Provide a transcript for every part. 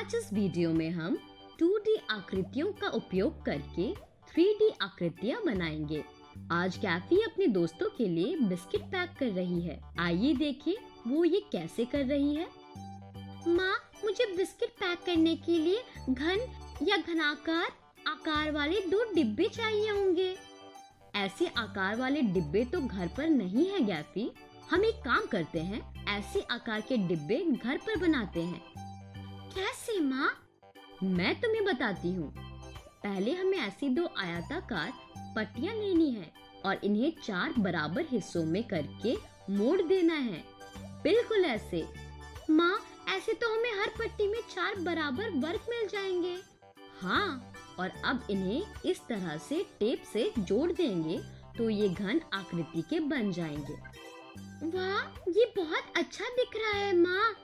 आज इस वीडियो में हम 2D आकृतियों का उपयोग करके 3D आकृतियाँ बनाएँगे। आज कैफी अपने दोस्तों के लिए बिस्किट पैक कर रही है। आइए देखें वो ये कैसे कर रही है। माँ, मुझे बिस्किट पैक करने के लिए घन या घनाकार आकार वाले दो डिब्बे चाहिए होंगे। ऐसे आकार वाले डिब्बे तो घर पर नहीं है गैफी हम एक काम करते हैं, ऐसे आकार के डिब्बे घर पर बनाते हैं। कैसे माँ? मैं तुम्हें बताती हूँ। पहले हमें ऐसी दो आयताकार पट्टियाँ लेनी है और इन्हें चार बराबर हिस्सों में करके मोड़ देना है। बिल्कुल ऐसे। माँ, ऐसे तो हमें हर पट्टी में चार बराबर वर्ग मिल जाएँगे। हाँ और अब इन्हें इस तरह से टेप से जोड़ देंगे तो ये घन आकृति के बन जाएँगे। वाह, ये बहुत अच्छा दिख रहा है माँ।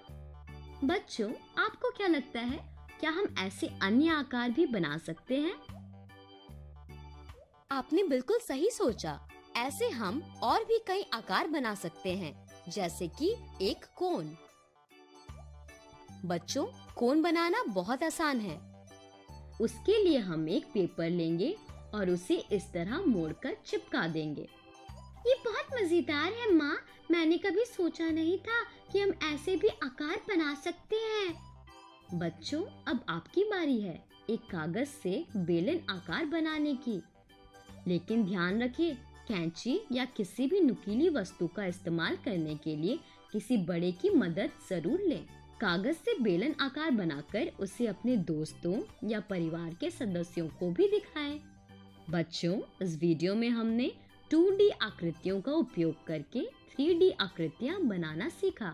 बच्चों आपको क्या लगता है क्या हम ऐसे अन्य आकार भी बना सकते हैं? आपने बिल्कुल सही सोचा। ऐसे हम और भी कई आकार बना सकते हैं जैसे कि एक कोन। बच्चों कोन बनाना बहुत आसान है। उसके लिए हम एक पेपर लेंगे और उसे इस तरह मोड़कर चिपका देंगे। ये बहुत मज़ेदार है, माँ। मैंने कभी सोचा नहीं था कि हम ऐसे भी आकार बना सकते हैं। बच्चों, अब आपकी बारी है, एक कागज़ से बेलन आकार बनाने की। लेकिन ध्यान रखिए, कैंची या किसी भी नुकीली वस्तु का इस्तेमाल करने के लिए किसी बड़े की मदद ज़रूर लें। कागज़ से बेलन आकार बनाकर उसे अपने दोस्तों या परिवार के सदस्यों को भी दिखाएँ। बच्चों, इस वीडियो में हमने 2D आकृतियों का उपयोग करके 3D आकृतियाँ बनाना सीखा।